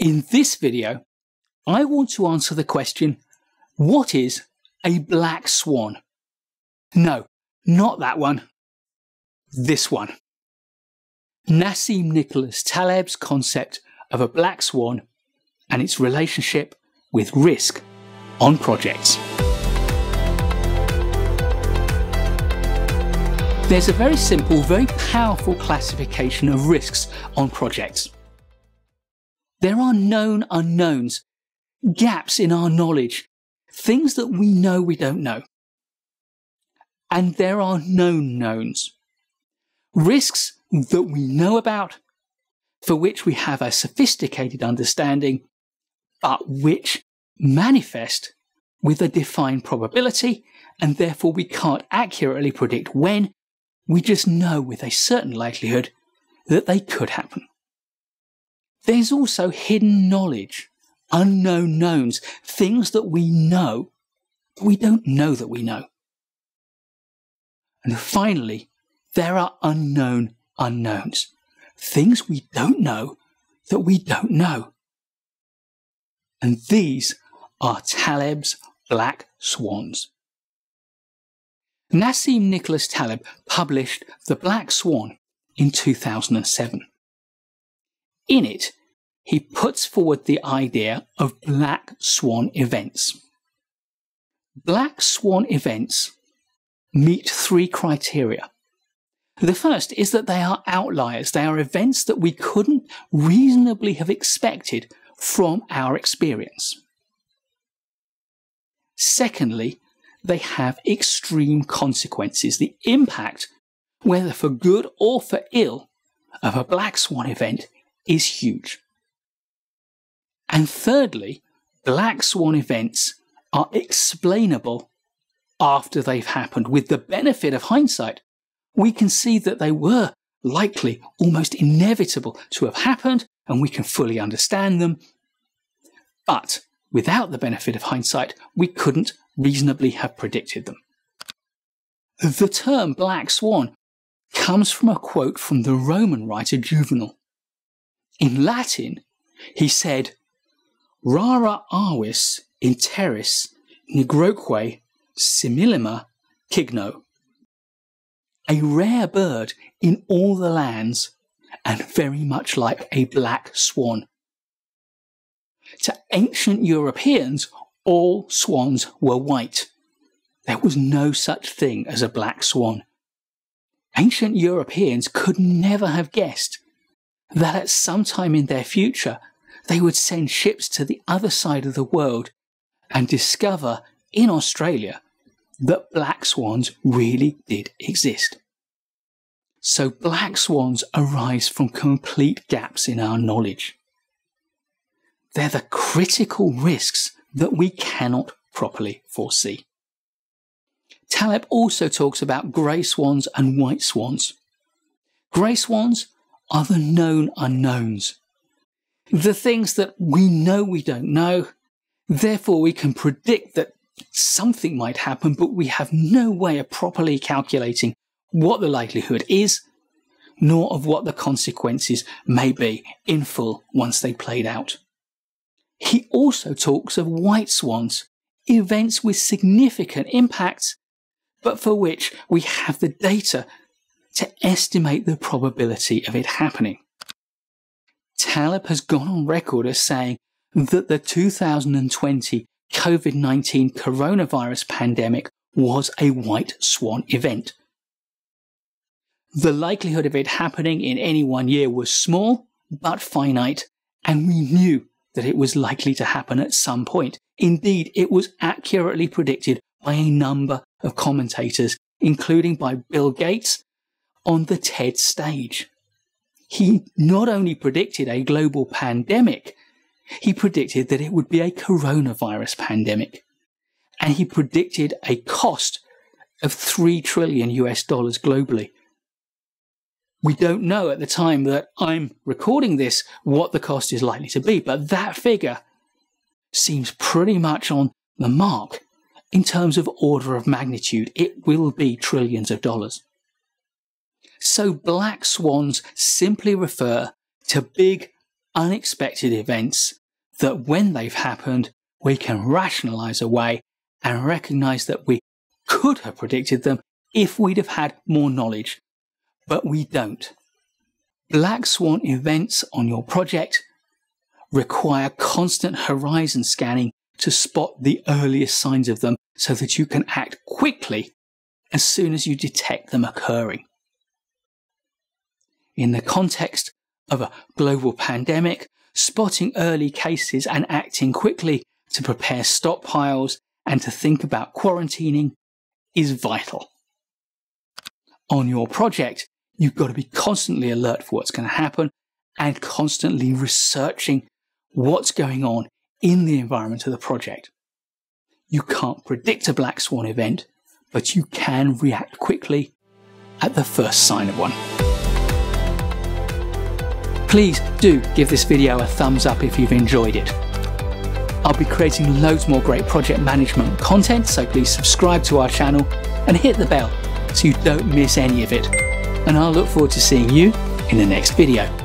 In this video, I want to answer the question, what is a black swan? No, not that one. This one. Nassim Nicholas Taleb's concept of a black swan and its relationship with risk on projects. There's a very simple, very powerful classification of risks on projects. There are known unknowns, gaps in our knowledge, things that we know we don't know. And there are known knowns, risks that we know about, for which we have a sophisticated understanding, but which manifest with a defined probability, and therefore we can't accurately predict when we just know with a certain likelihood that they could happen. There's also hidden knowledge, unknown knowns, things that we know, but we don't know that we know. And finally, there are unknown unknowns, things we don't know that we don't know. And these are Taleb's black swans. Nassim Nicholas Taleb published The Black Swan in 2007. In it, he puts forward the idea of black swan events. Black swan events meet three criteria. The first is that they are outliers. They are events that we couldn't reasonably have expected from our experience. Secondly, they have extreme consequences. The impact, whether for good or for ill, of a black swan event is huge. And thirdly, black swan events are explainable after they've happened. With the benefit of hindsight, we can see that they were likely, almost inevitable to have happened, and we can fully understand them. But without the benefit of hindsight, we couldn't reasonably have predicted them. The term black swan comes from a quote from the Roman writer Juvenal. In Latin, he said, Rara avis in terris nigroque simillima cygno. A rare bird in all the lands, and very much like a black swan. To ancient Europeans, all swans were white. There was no such thing as a black swan. Ancient Europeans could never have guessed that at some time in their future they would send ships to the other side of the world and discover in Australia that black swans really did exist. So black swans arise from complete gaps in our knowledge. They're the critical risks that we cannot properly foresee. Taleb also talks about grey swans and white swans. Grey swans are the known unknowns. The things that we know we don't know, therefore we can predict that something might happen, but we have no way of properly calculating what the likelihood is, nor of what the consequences may be in full once they played out. He also talks of white swans, events with significant impacts, but for which we have the data to estimate the probability of it happening. Taleb has gone on record as saying that the 2020 COVID 19 coronavirus pandemic was a white swan event. The likelihood of it happening in any one year was small, but finite, and we knew that it was likely to happen at some point. Indeed, it was accurately predicted by a number of commentators, including by Bill Gates on the TED stage. He not only predicted a global pandemic, he predicted that it would be a coronavirus pandemic. And he predicted a cost of 3 trillion US dollars globally. We don't know at the time that I'm recording this what the cost is likely to be, but that figure seems pretty much on the mark in terms of order of magnitude. It will be trillions of dollars. So black swans simply refer to big, unexpected events that when they've happened, we can rationalize away and recognize that we could have predicted them if we'd have had more knowledge, but we don't. Black swan events on your project require constant horizon scanning to spot the earliest signs of them so that you can act quickly as soon as you detect them occurring. In the context of a global pandemic, spotting early cases and acting quickly to prepare stockpiles and to think about quarantining is vital. On your project, you've got to be constantly alert for what's going to happen and constantly researching what's going on in the environment of the project. You can't predict a black swan event, but you can react quickly at the first sign of one. Please do give this video a thumbs up if you've enjoyed it. I'll be creating loads more great project management content, so please subscribe to our channel and hit the bell so you don't miss any of it. And I'll look forward to seeing you in the next video.